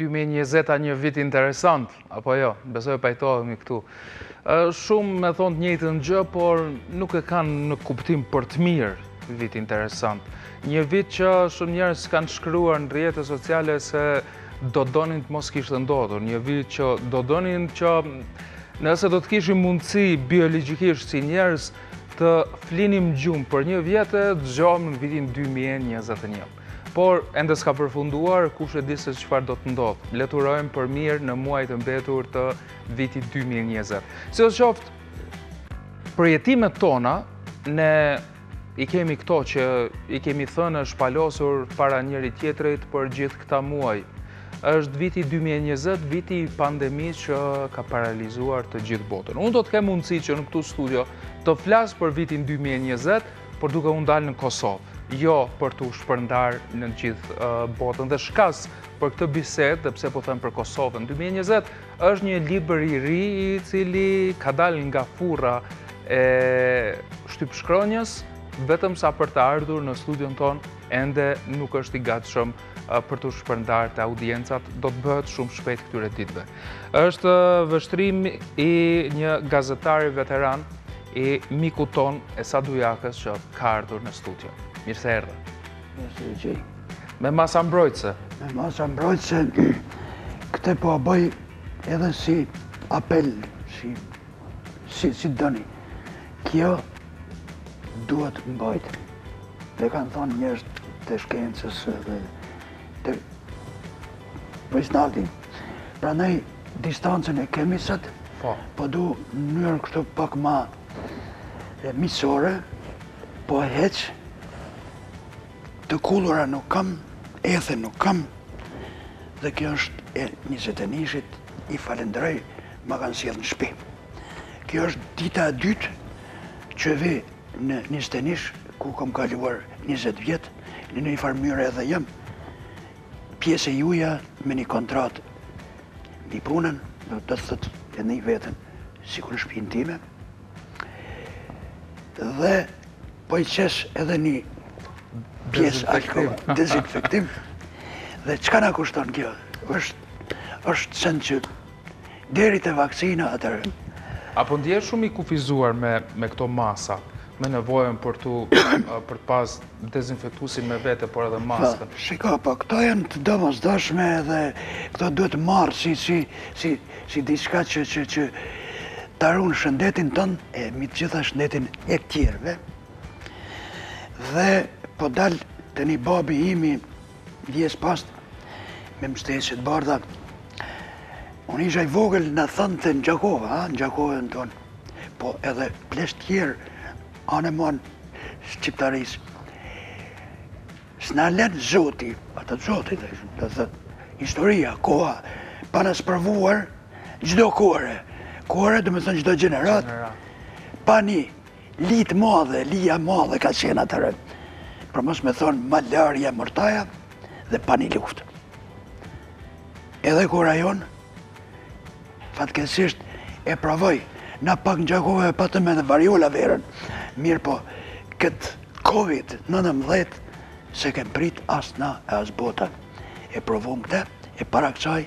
dy mijë e njëzet një vit interesant, apo jo, besoj pajtohemi këtu. Shumë më thonë të njëjtën gjë, por nuk e kanë në kuptim për të mirë vit interesant. Një vit që shumë njerëz kanë shkruar në rrjetet sociale se do donin të mos kishte ndodhur. Një vit që do donin që nëse do të kishim mundësi biologjikisht si njerëz, Të flinim gjumë për një vjet e të zgjohemi në vitin 2021. Por, ende s'ka përfunduar, kush e di se çfarë do të ndodhë. Le të urojmë për mirë në muajt e mbetur të vitit 2020. Sidoqoftë, përjetimet tona, ne i kemi këto, i i kemi thënë shpalosur para njëri-tjetrit për gjithë këta muaj. Është viti 2020, viti i pandemisë që ka paralizuar të gjithë botën. Unë do të kem mundësi që në këtu studio të flas për vitin 2020, por duke u ndalë në Kosovë, jo për t'u shpërndarë në gjithë botën. Dhe shkas për këtë bisedë pse po them për Kosovën, 2020 është një libër i ri i cili ka dalë nga furra e shtypshkronjës, vetëm sa për të ardhur në studion tonë, ende nuk është i gatshëm për t'u shpërndarë te audienca, do të bëhet shumë shpejt këtyre ditëve. Është vështrim i një gazetari veteran i mikut tonë Esat Dujakës që ka ardhur në studio. Mirë se erdhe. Mirë se ju gjeta. Me masa mbrojtëse. Me masa mbrojtëse, këtë po a bëj edhe si apel, si si si doni. Kjo duhet mbajt. Dhe kanë thonë njerëz të shkencës dhe të pajisemi. Pranej, distancën e kemi, Esat, po. Po du njëherë kështu pak ma miqësore, po e heq, të kollura nuk kam, ethe nuk kam, dhe kjo është e njëzet e njëshit, I falënderoj, ma kanë sjellë në shpi. Kjo është dita e dytë që vij në njëzet e njësh, ku kam kaluar 20 vjet, në një farë mënyre edhe jam pjesë e juaja me një kontratë për një punë, do të thotë e ndjej veten sikur në shpinë time. Dhe po i qesh edhe një pjesë alkohol, dezinfektim. Dhe çka na kushton kjo? është është sen qysh, deri te vaksina atëherë. A po ndjeheni shumë i kufizuar me këto masa, me nevojën për të pas dezinfektuesin me vete, por edhe maskën? Po, shiko, po këto janë të domosdoshme dhe këto duhet marrë si diçka që ta run shëndetin tënd, e mbi të gjitha shëndetin e tjerve. Dhe po dal te një babi im, Vjes pastë me mështeste bardha. Unë isha i vogël na thënte në Gjakovë, ha, në Gjakovën tonë. Po edhe pleqtë tjerë, anë e mbanë Shqiptarisë. S'na len zoti, atë zoti të ishëm, do të thotë, historia, koha, pa na sprovuar, çdo kore. Kore, domethënë çdo gjeneratë, pa një Li të madhe, lija e madhe ka qenë atëherë, për mos me thënë malarja, mortaja dhe pa një luftë. Edhe kura jonë, fatkeqësisht e provoj, na pak në Gjakovë e patëm edhe variola verën, mirëpo këtë COVID-19 s'e kemi prit as na e as bota. E provum këte, e para kësaj,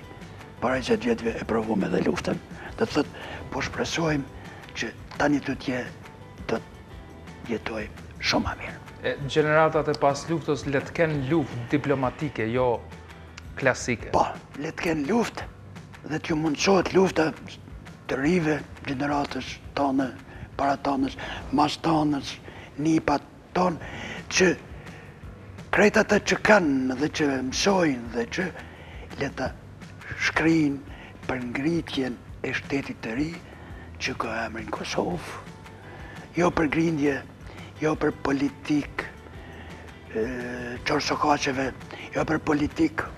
para njëzet vjetëve e provum edhe luftën. Do të thotë, po shpresojmë Që tani tutje do të jetojmë shumë ma mirë. Gjeneratat e pasluftës le të kenë luftë diplomatike, jo klasike. Po, le të kenë luftë dhe t'u mundësohet lufta të rinjve, gjeneratës tonë, para tonës, mas tonës, nipat, Tonë që krejt atë që kanë dhe që mësojnë dhe që le ta shkrijnë për ngritjen e shtetit të ri që ka emrin Kosovë. Jo për grindje, jo për politikë qorrsokaqeve, jo për politikë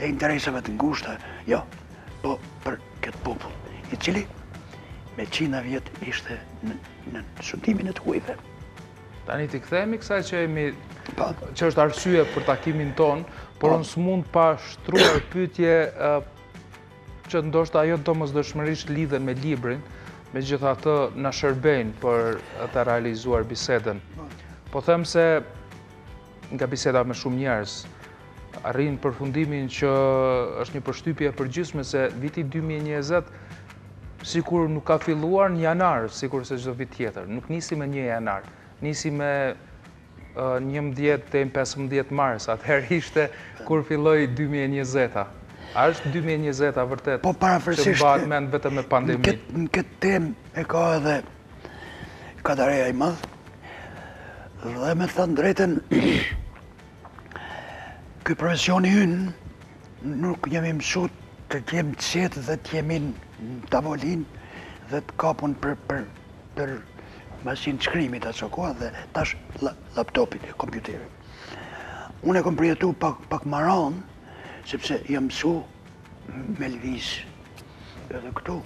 e interesave të ngushta, jo, po për këtë popull, i cili me qinda vjet ishte nën Në sundimin e të huajve. Tani t'i kthehemi kësaj që jemi, po, që është arsye për takimin tonë, por unë s'mund pa shtruar pyetje që ndoshta jo domosdoshmërisht lidhen me librin, megjithatë na shërbejnë për ta realizuar bisedën. Po them se Nga biseda me shumë njerëz, arrij në përfundimin që është një përshtypje e përgjithshme se viti 2020 sikur nuk ka filluar në janar, sikurse çdo vit tjetër. Nuk nisi me një janar, nisi me 11 deri 15 mars, atëherë ishte kur filloi 2020-a. A është 2020-a vërtet po, që mbahet mend vetëm me pandeminë? Në këtë temë e ka edhe Kadareja i madh, dhe me thënë drejtën, ky profesioni ynë, nuk jemi mësu të jemi qetë dhe të jemi në tavolin dhe të kapun për, për, për maqinë të shkrimit aso kohe dhe tash laptopin, kompjuterin. Unë e kom përjetu pak, pak ma ran, sepse jam mësu me lëviz edhe këtu.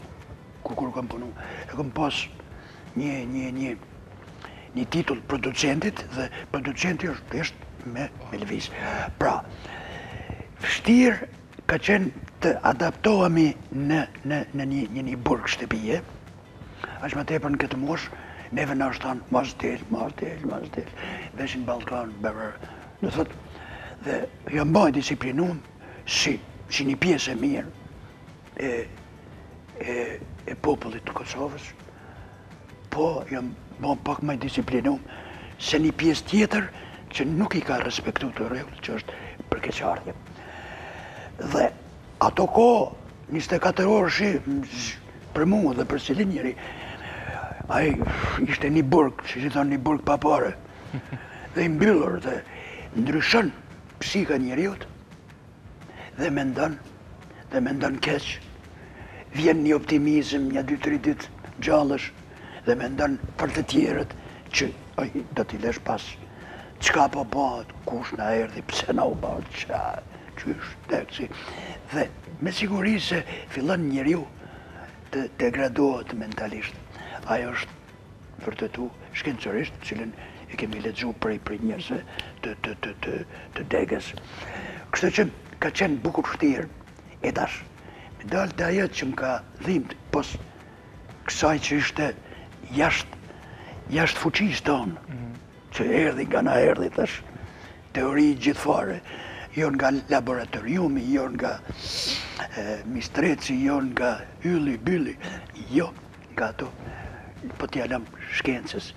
Ku kur kam punu, e kam pas një, një, një, një titull të producentit dhe producenti është është me, me lëviz. Pra, vështirë ka qenë të adaptohemi në, në, në një, një, një burg shtëpije, e ma tepër në këtë moshë, neve na është thanë, mos del, mos del, mos del, veç në ballkon, bërë, me thënë, dhe jam ba i disiplinum, si, si një pjesë e mirë, e popullit të Kosovës, po jam bo pak ma i disiplinum se një pjesë tjetër që nuk i ka respektu ato rregulla që është për keqardhje. Dhe ato kohë 24 orëshi për mu dhe për secilin njeri, ai ishte një burg, siç i thonë një burg pa pare, dhe i mbyllur dhe ndryshon psika e njeriut, dhe mendon, dhe mendon keq, vjen një optimizëm, nja dy tri ditë ngjallesh, dhe mendon për të tjerët që do t'i lësh pas. Çka po bahet, kush na erdhi, pse na u ba, ça, qysh, tek e si. Dhe me siguri se fillon njeriu të degradohet mentalisht. Ajo është vërtetu shkencërisht, të cilën e kemi lexu prej prej njerëzve të të të të të degës. Kështu që ka qenë bukur shtirë, e tash, me dalë te ajo që më ka dhimt, pos kësaj që ishte jashtë, jashtë fuqisë tonë, mhm. që erdhi nga na erdhi, tash, teori gjithfarë, jo nga laboratoriumi, jo nga mistreci, jo nga ylli, bylli, jo, Nga ato, po t'ia lamë shkencës.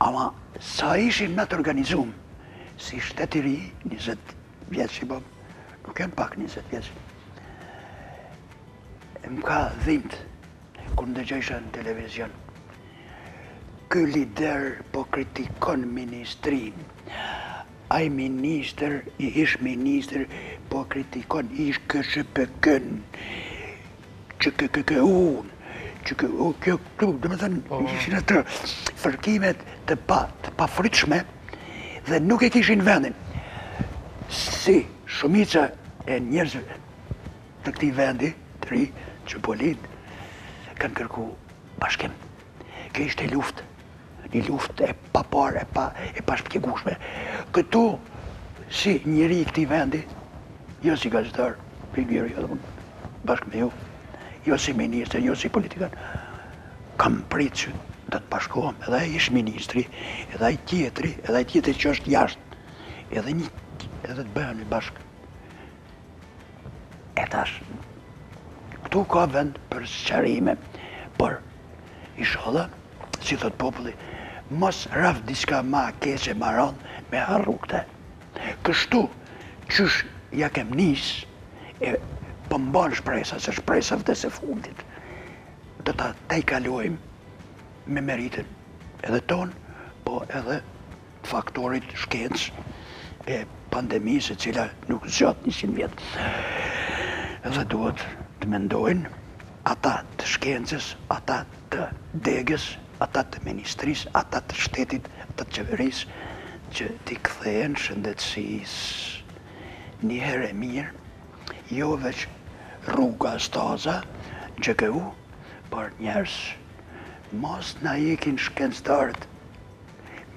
Ama sa ishim na t'organizumë, si shtet i ri, njëzet vjeç i bom, nuk janë pak njëzet vjeç, më ka dhimt, kur ndëgjojsha në televizion, ky lider po kritikon ministrin, ai ministër, ish ministër po kritikon ish QKUK-në, Që ke ke ke unë, që ke unë, kjo këtu, domethënë, po. ishin ato fërkime të pa, të pafrytshme, dhe nuk e kishin vendin. Si shumica e njerëzve të këtij vendi, të ri, që po lind, kanë kërku bashkim. Kjo ishte luftë, një luftë e paparë, e pa, e pashpjegushme. Këtu, si njeri i këtij vendi, jo si gazetar, për i bjeri, edhe mund, bashkë me ju, jo si ministër, jo si politikan, kam pritë që do të bashkohen edhe ai ish-ministri, edhe ai tjetri, edhe ai tjetri që është jashtë, edhe një, edhe të bëhemi bashkë, E tash, këtu ka vend për sqarime, por ishalla, si thotë populli, mos raftë diçka ma keqe ma rëndë me harru këtë. Kështu, qysh ia kem nisë, e po mban po shpresa, se shpresa vdes e fundit, do ta tejkalojmë me meritën edhe tonë, po edhe faktorit shkencë e pandemisë e cila nuk zgjat njëqind vjet dhe duhet të mendojnë ata të shkencës, ata të degës, ata të ministrisë, ata të shtetit, ata të qeverisë që t'i kthehen shëndetësisë njëherë e mirë, jo veç rruga, staza, gjëkundi, por njerëz. Mos na ikin shkencëtarët.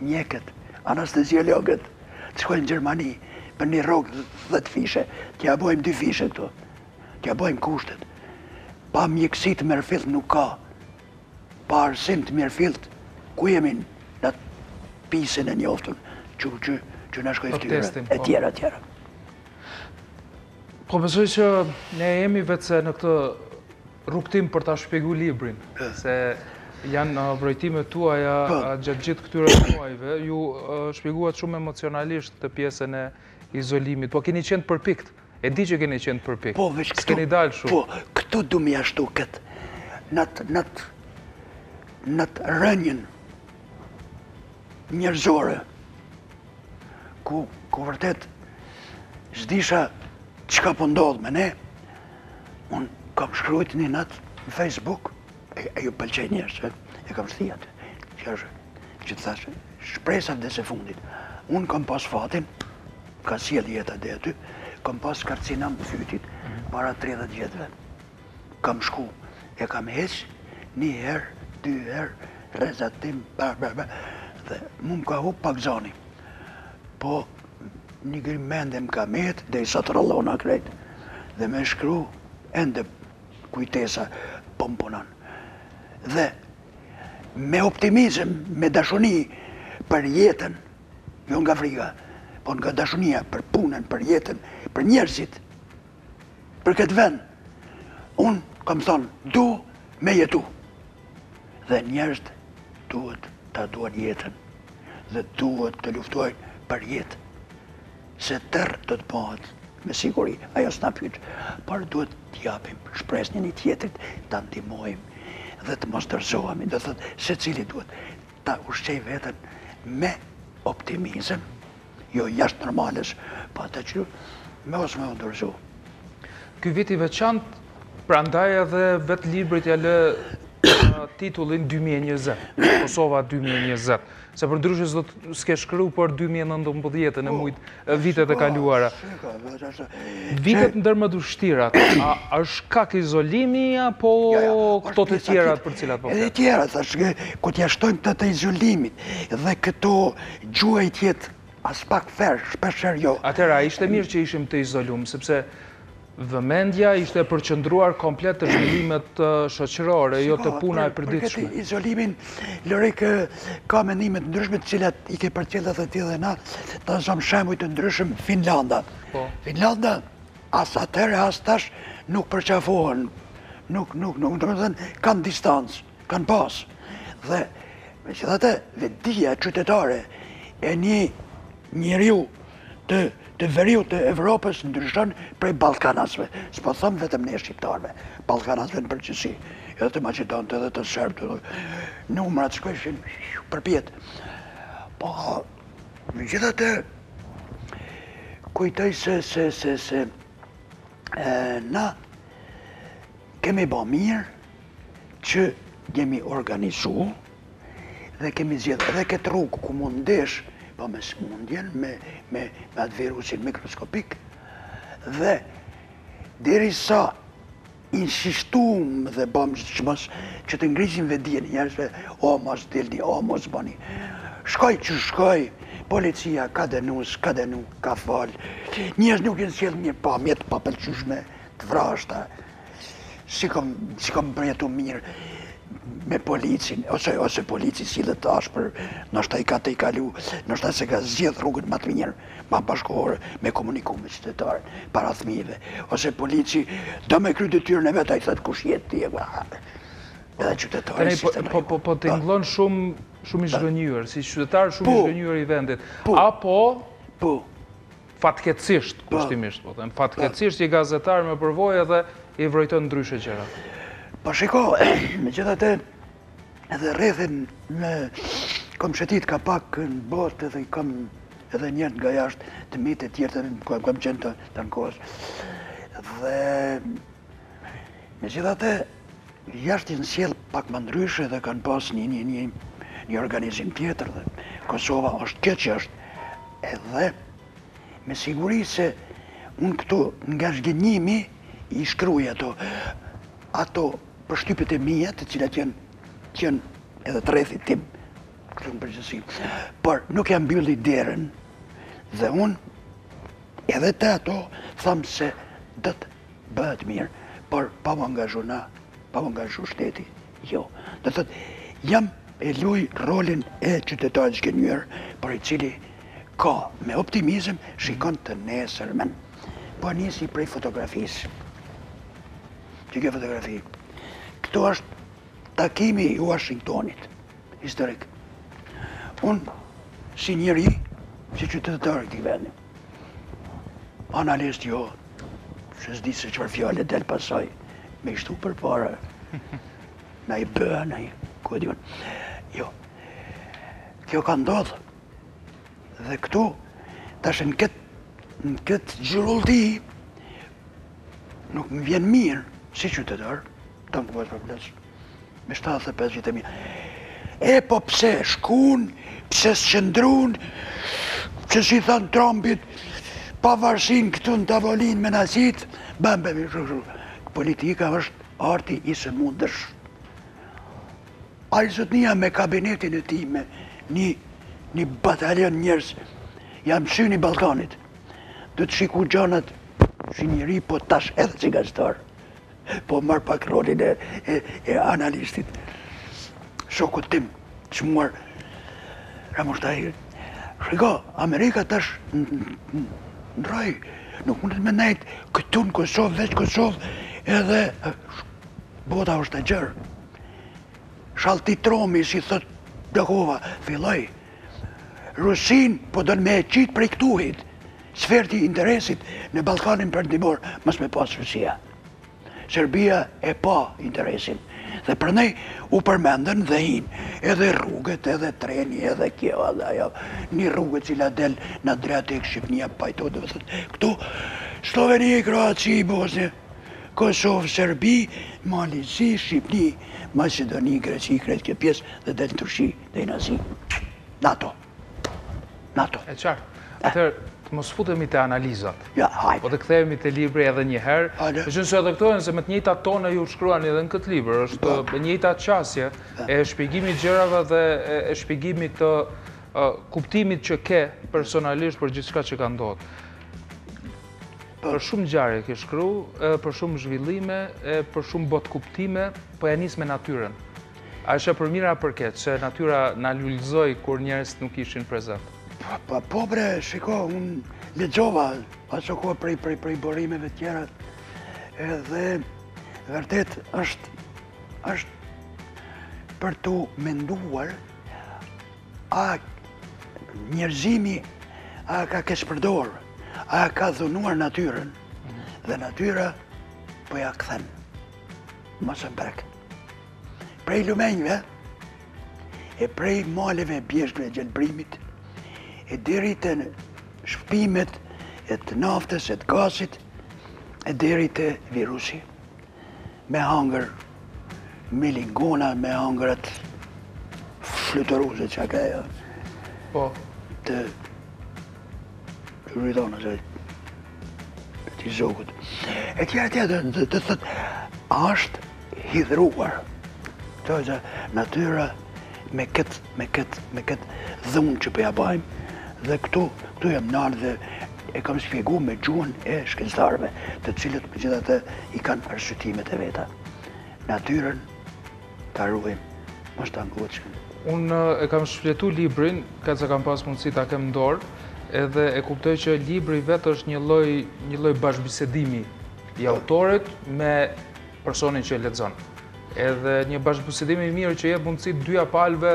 Mjekët, anesteziologët, të shkojnë në Gjermani, për një rrogë dhjetëfishe, t'ia bojmë dyfishe këtu, t'ia bojmë kushtet. Pa mjekësi të mirëfilltë nuk ka, pa arsim të mirëfilltë, ku jemi në PISA-n e njoftun, që që që na shkoi fytyra, e po. tjera, e tjera. Po besoj që ne jemi veçse në këtë Rrugëtim për ta shpjegu librin, se janë uh, vrojtime tuaja po. uh, gjatë gjithë këtyre muajve, ju uh, shpjeguat shumë emocionalisht të pjesën e izolimit, po keni qenë përpikt, e di që keni qenë përpikt, po, veç këtu, s'keni dalë shumë. Po, këtu du mi ashtu këtë, nëtë, nëtë, këtë rënien njerëzore, ku, ku vërtet, s'disha çka po ndodh po me ne, Unë kam shkrujt një natë në Facebook, e iu pëlqeu një është, e kam shti atë, që është, që të thashë, shpresa vdes e fundit. Unë kam pas fatin, ka sjellë jeta dhe aty, kam pas karcinom të fytit, para 30 vjetve. Kam shku, e kam hjek, një herë, dy herë, rezatim, dhe m'u ka hup pak zani. Po, Një grimë mend e kam met derisa trullona krejt dhe me shkru ende kujtesa po më punon. Dhe me optimizëm, me dashuni për jetën, jo nga frika, po nga dashunia për punën, për jetën, për njerëzit, për këtë vend, unë kam thonë, du me jetu. Dhe njerëzit duhet ta duan jetën dhe duhet të luftojnë për jetë. Se terr do të bëhet me siguri, ajo s'na pyet, por duhet të japim shpresë njëri-tjetrit, ta ndihmojmë dhe të mos dorëzohemi, do të thotë secili duhet ta ushqej veten me optimizëm Jo jashtë normales, po atë që mos me u dorëzu. Ky vit i veçantë, prandaj edhe vetë librit ia lë titullin 2020, Kosova 2020. Se përndryshe domethënë s'ke shkru për 2019-ën, mujt po, vitet e kaluara. Vitet ndër më të vështirat, a është shkak izolimi, apo këto të tjerat për cilat po flet? Edhe tjerat, kur t'ia shtojmë këtë të izolimit, dhe këto Gjuha e thjeshtë, aspak fer, shpeshherë jo. Atëherë a ishte mirë që ishim të izolum, sepse vëmendja ishte e përqendruar komplet te zhvillimet shoqërore, jo te puna e përditshme? Shiko, për këtë izolimin, Lorik, ka mendime të ndryshme, të cilat i ke përcjellë edhe ti dhe na, ta zëmë shembull të ndryshëm, Finlanda. Po. Finlanda, as atëherë e as tash, nuk përqafohen, nuk, nuk, nuk, domethënë, kanë distancë. Kanë pas. Dhe, megjithatë, vetëdija qytetare e një njeriu të, të veriut të Evropës ndryshon prej ballkanasve. S'po them vetëm ne shqiptarëve, ballkanasve në përgjithësi, edhe te maqedonët edhe te serbët, edhe numrat shkojshin përpjetë. Po, megjithatë, kujtoj se, se, se, se, na kemi ba mirë, që jemi organizu dhe kemi zgjedh edhe këtë rrugë ku me u ndesh pa, po me smundjen, me, me, me atë virusin mikroskopik dhe derisa insistum dhe bëm çmos që të ngrisim vetëdijen njerëzve o mos dilni, o mos bëni shkoj që shkoj policia ka dënu, s'ka dënu, ka fal njerëz nuk janë sjell mirë, pa mjete të papëlqyeshme të vrazhda Shiko, shiko me përjetu mirë me policin, ose, ose polici si edhe tash për, nëse i ka tejkalu, nëse s'i ka zgjedh rrugët më të mira, ma bashkohore, me komuniku me qytetarë, para fmive, ose polici, do me kry detyrën e vet, a i thotë kush je ti e ba, edhe qytetarë, si të po, po, po, të nglon shumë, shumë i zhgënjyer, si qytetarë shumë i po. zhgënjyer i vendit, po. apo, po, Fatkeqësisht, kushtimisht po thom, fatkeqësisht je gazetar me përvojë dhe i vrojton ndryshe gjërat. Po shiko, megjithatë, edhe rrethin, e kom shëtit nga pak në botë edhe kam edhe njerëz nga jashtë të mitë e tjerë të rinë, ku e kom qenë të, të në kohës. Dhe, megjithatë, Jashtë janë sjellë pak më ndryshe dhe kanë pas një një një një organizim tjetër dhe Kosova është kjo që është edhe me siguri se unë këtu nga zhgënjimi i shkruaj ato ato përshtypjet e mia të cilat janë qenë edhe të rrethit tim kështu në përgjithësi por nuk ia mbylli derën dhe unë edhe te ato tham se do të Bëhet mirë, por pa u angazhu na, pa u angazhu shteti, jo. Do thot, jam, e luaj rolin e qytetarit të zhgënjyer, por i cili ka me optimizëm shikon të nesërmen. Po e nisi prej fotografisë. Qe kjo fotografi. Këtu është takimi i Washingtonit, historik. Unë, si njeri, si qytetar i këtij vendi, Analist jo, se s'di se çar fjale del pasaj, me i shtu përpara, na i bëha, na i kodion. Jo, kjo ka ndodhë, dhe këtu, tash e në këtë, në këtë xhurullti, nuk më vjen mirë, si qytetar, të më bëhet për plesë. Me shtatëdhjetë e pesë vitet e mi. E po pse shkun, pse s'qëndrun, që s'i thanë Trumpit, pavarësinë këtu në tavolinë menaxit, bëmë bëmë shumë shumë. Politika është arti i së mundshmes. Ai zotnia me kabinetin e tij, me një batalion njerëz, jam syni Ballkanit, do t'i shikoj gjanat, si njeri, po tash edhe si gazetar, Po marr pak rolin e analistit, shokut tim të çmuar, Ramush Tahiri. Shiko, Amerika tash ndroi, nuk mundet me nejt këtu në Kosovë, veç Kosovë, edhe bota është e gjërë. Shalti tromi, si thot Gjakova, filloi, Rusinë po don me e qit prej ktuhit, sfert i interesit në Ballkanin Perëndimor mos me pas Rusia. Serbia e pa interesin dhe prandaj u përmendën dhe hin edhe rrugët edhe treni edhe kjo edhe ajo ni rrugë e cila del drejt tek Shqipnia pajto do të thot ktu Slloveni Kroaci Bosnje Kosovë Serbi Mali Zi Shqipni Maqedoni Greqi krejt kjo pjesë dhe del Turqi Dhe në zi, NATO. NATO. E qartë. Atër, të mos futemi te analizat. Ja, hajde. Po të kthehemi te libri edhe njëherë. Hajde. Meqenëse edhe këtu ajo, se me të njëjtat tone ju shkruan edhe në këtë libër, është po. me të njëjtat qasje po. e shpjegimit të gjërave dhe e shpjegimit të kuptimit që ke personalisht për gjithçka që ka ndodhë. Po. Për shumë ngjarje ke shkru, për shumë zhvillime, për shumë botëkuptime, po e nis me natyrën. A është për mirë a për keq, se natyra na lulëzoj kur njerëzit nuk ishin prezent? Po, po, po bre, shiko, unë lexova, ka ca kohë prej, prej, prej burimeve tjera, edhe vërtet është, është për t'u menduar, a njerëzimi a ka keqpërdor, a ka dhunuar natyrën, dhe natyra po ja kthen, më së mbrek. Prej lumenjve, e prej maleve e bjeshkëve e gjelbrimit, e deri te shpimet e naftës e të gazit, e deri te virusi, me hangër milingona, me hangër ato fluturuese çka e po. të rridonës e Ti zogut. E tjera tjera do të thotë asht hidhruar. Të të natyra me këtë, me këtë, me këtë dhunë që po ja bajmë, dhe këtu, këtu jam nalë dhe e kam spjegu me gjuhën e shkencëtarëve, të cilët megjithatë i kanë arsytimet e veta. Natyren Ta ruajmë Mashtan Goçkën. Unë e kam shfletu librin, ka që kam pas mundësi ta kem ndorë, edhe e kuptoj që libri vetë është një lloj, një lloj bashkëbisedimi i autorit me personin që e lexon. Edhe një bashkëbisedim i mirë që jep mundësi dyja palëve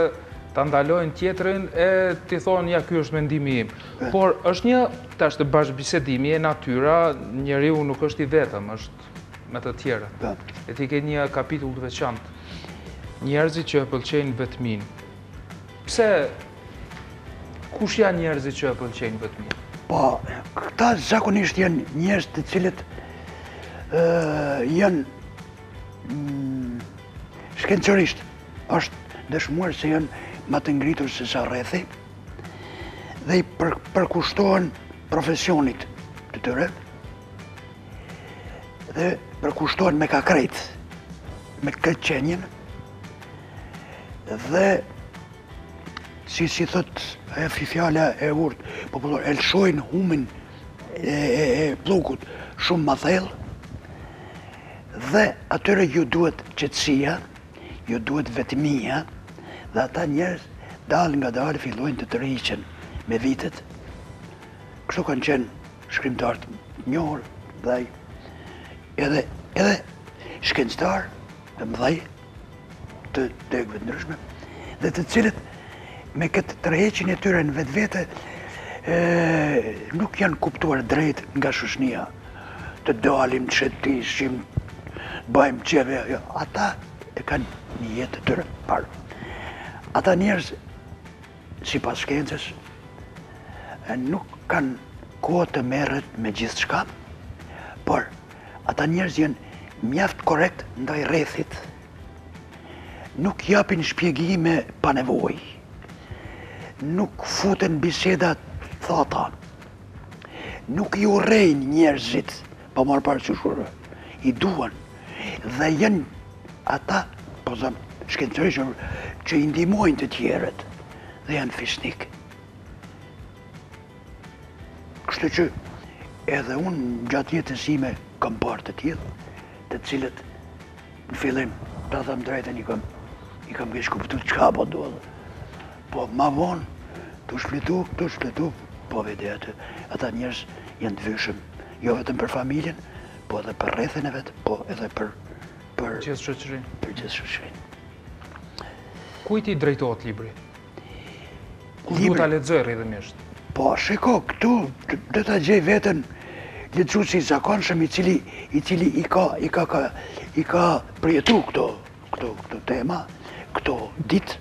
ta ndalojnë tjetrin e t'i thonë ja ky është mendimi im. Por është një tash te bashkëbisedimi e natyra, njeriu nuk është i vetëm, është me të tjerët. Po. E ti ke një kapitull të veçantë. Njerëzit që e pëlqejnë vetminë. Pse, kush janë njerëzit që e pëlqejnë vetminë? Po, këta zakonisht janë njerëz të cilët ë janë mm, shkencërisht është dëshmuar se janë më të ngritur sesa rrethi dhe i përkushtohen profesionit të tyre. Dhe përkushtohen me ka krejt, me krejt qenien, dhe si si thot e fjala e urtë popullore, e lëshojnë humin e, e, pllugut shumë më thellë dhe atyre ju duhet qetësia, ju duhet vetmia dhe ata njerëz dalngadalë fillojnë të tërhiqen me vitet. Kështu kanë qenë Shkrimtarë të njohur dhe ai edhe edhe shkencëtarë të mëdhej të degëve të ndryshme dhe të cilët me këtë tërheqje e tyre në vetvete nuk janë kuptuar drejt nga shoqnia të dalim, të shetitim, të bajmë qef e, jo, ata e kanë një jetë të tyre para. Ata njerëz Sipas shkencës, nuk kanë kohë të merren me gjithçka, por ata njerëz janë mjaft korrektë ndaj rrethit. Nuk japin shpjegime pa nevojë. Nuk futen në biseda të thata. Nuk i urrejnë njerëzit Pa marrë parasysh, ata i duan dhe janë ata, po zëmë, shkencërisht që i ndihmojnë të tjerët dhe janë fisnikë. Kështu që edhe unë gjatë jetës sime kam parë të tillë, të cilët Në fillim, ta tham drejtën, i kam, i kam keqkuptu çka po ndodh. Po ma vonë, tu shfletu, tu shfletu, po e gjeta se, ata njerëz janë të vyshëm, jo vetëm për familjen, po edhe për rrethin e vet, po edhe për... Për gjithë shoqërinë. Për gjithë shoqërinë. Kujt i drejtohet libri? Kush duhet ta lexojë rrjedhimisht? Po, shiko, këtu do ta gjejë veten lexuesi i zakonshëm i cili i cili i ka i ka ka i ka përjetu këto këto këto tema, këto ditë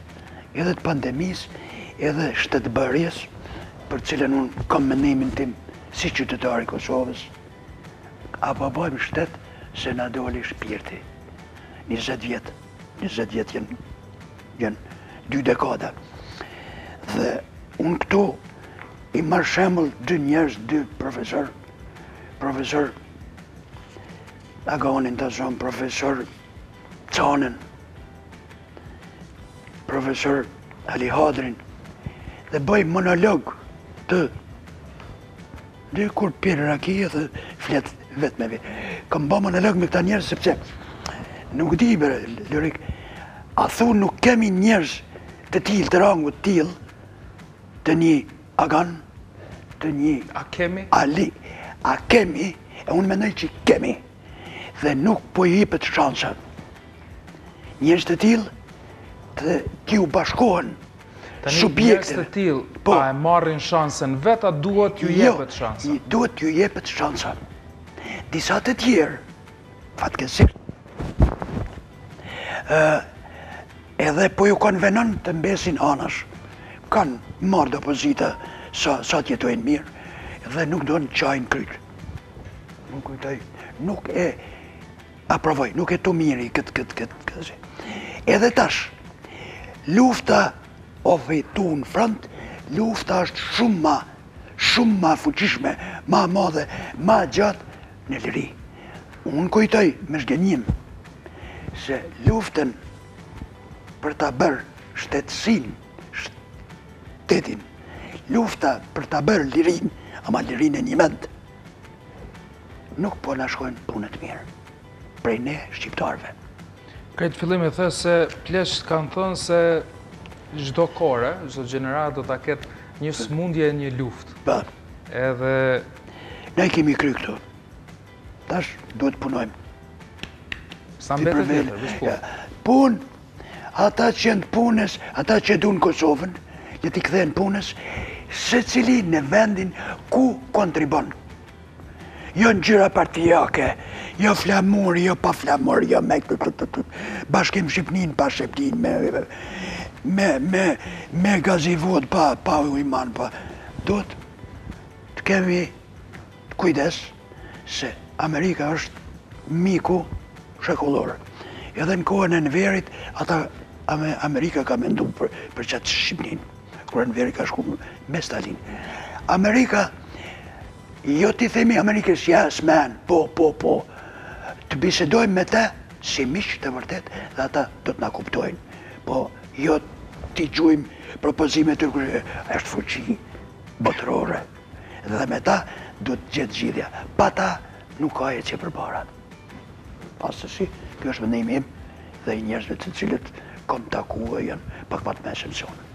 edhe të pandemisë, edhe shtetbërjes, për të cilën unë kam mendimin tim si qytetar i Kosovës, a po bëjmë shtet se na doli shpirti. 20 vjet, 20 vjet janë Janë dy dekada. Dhe unë këtu i marr shembull dy njerëz, dy profesor, profesor Aganin ta zëmë, profesor Canën, profesor Ali Hadrin, dhe bëj monolog të Si kur pi raki edhe flet vet me veti. Kam bë monolog me këta njerëz sepse nuk di bre Lirik. A thu nuk kemi njerëz të tillë të rangut të tillë të një Agani, të një Ali. A kemi? E unë mendoj që kemi. Dhe nuk po i jepet shansa. Njerëz të tillë t'iu bashkohen subjekteve të tilla po a e marrin shansen vet a duhet t'ju jo, jepet shansa? Jo, duhet t'ju jepet shansa. Disa të tjerë, fatkeqësisht, ë edhe po ju konvenon të mbesin anash. Kanë marrë do pozita sa të jetojnë mirë dhe nuk don e çajnë kryt. Unë kujtoj, nuk e Aprovoj, nuk e tumiri, këtë, këtë, këtë, këtë, Edhe tash, lufta u fitu në front, lufta është shumë ma, shumë ma fuqishme, ma e madhe, ma gjatë në liri. Unë kujtoj me zhgënjim se luftën për ta bërë shtetësinë, shtetin, lufta për ta bërë lirinë, ama lirinë e njëmendtë, nuk po na shkojnë punët mirë prej ne shqiptarëve. Krejt n'fillim e thashë se pleqtë kanë thënë se çdo kohë, çdo gjeneratë do të ketë një smundje e një luftë. Po. Edhe... Ne i kemi kry këto. Tash duhet të punojmë. S'ka mbetë tjetër, veç punë. Punë, Ata që janë të punës, ata që e dunë Kosovën, e t'i kthehen punës, secili në vendin ku kontribon. Jo ngjyra partijake, jo flamur, jo pa flamur, jo me këtë të të të bashkim Shqipnin, pa Shqipnin, me, me, me, me Gazivodë, pa, pa Ujman, pa. Duhet të kemi Kujdes se Amerika është miku shekullor. Edhe në kohën e Enverit, ata Amerika ka mendu për, për qatë Shqipnin, kur Enveri ka shku me Stalinin. Amerika, jo t'i themi Amerikës, yes man, po, po, po, të bisedojmë me te, si miq të vërtetë, dhe ata do të na kuptojnë. Po, jo t'i gjujmë propozime e tyre, është fuqi botërore. dhe me ta do të jetë gjithçka, pa ta nuk ka ecje përpara. Pasësi, ky është mendimi im dhe i njerëzve të cilët kom taku, janë pak matanë me shumë shumë.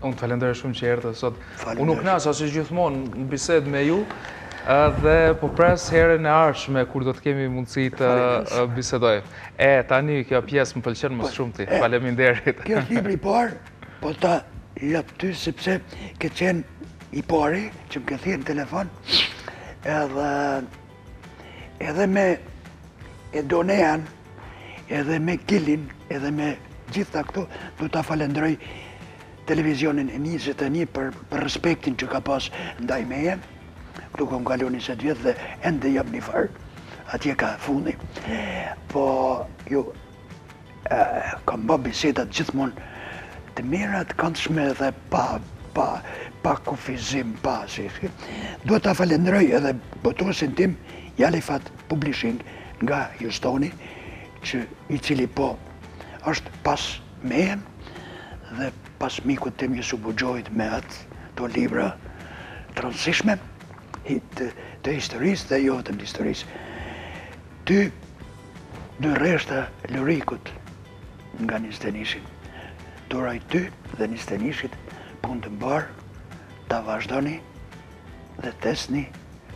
Unë të falënderoj shumë që erdhe sot. Unë kënaqem gjithmonë në bisedë me ju, dhe po pres herën e ardhshme kur do të kemi mundësi të bisedojmë. E, tani, kjo pjesë më pëlqen më shumë, ti. Faleminderit. Kjo është libri i parë. Po ta jap ty, sepse ke qenë i pari që më ke thirrë në telefon, edhe, edhe me Edonën, edhe me Kilin, edhe me të gjitha këtu, du ta falënderoj televizionin 21 për, për respektin që ka pas ndaj meje, këtu kom kalu njëzet vjet dhe ende jam një farë, atje ka fundi, po ju Kam ba bisedat gjithmonë të mira, të këndshme dhe pa pa pa kufizim pa si. Du ta falënderoj edhe botuesin tim Jalifat Publishing nga Houstoni që i cili po është pas meje dhe pas mikut tim Jusuf Buxhovit me ato libra të rëndësishme të historisë dhe jo vetëm të historisë. Ty Dy rreshta Lirikut nga njëzetenjëshi. T'uroj ty dhe njëzetenjëshit punë të mbarë, ta vazhdoni dhe të ecni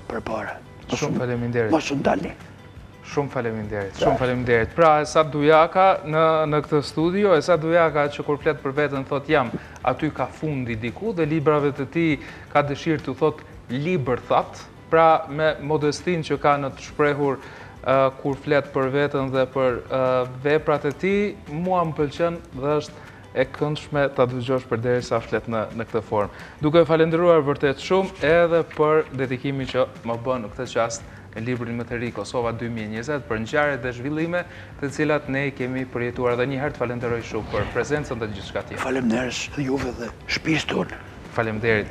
përpara. Shumë faleminderit. Mos u ndalni. Shumë faleminderit, shumë faleminderit. Pra, Esat Dujaka në këtë studio, Esat Dujaka që kur flet për veten thotë jam, aty ka fundi diku dhe librave të tij ka dëshirë t'u thotë libërtha, Pra me modestinë që ka në të shprehur kur flet për veten dhe për veprat e tij, mua më pëlqen dhe është e këndshme ta dëgjosh përderisa flet në në këtë formë. Duke e falënderuar vërtet shumë edhe për dedikimin që më bën në këtë çast në librin më të ri Kosova dy mijë e njëzet për ngjarje dhe zhvillime të cilat ne i kemi përjetuar dhe edhe njëherë të falënderoj shumë për prezencën dhe gjithçka tjetër. Faleminderit juve dhe shtëpisë tonë. Faleminderit.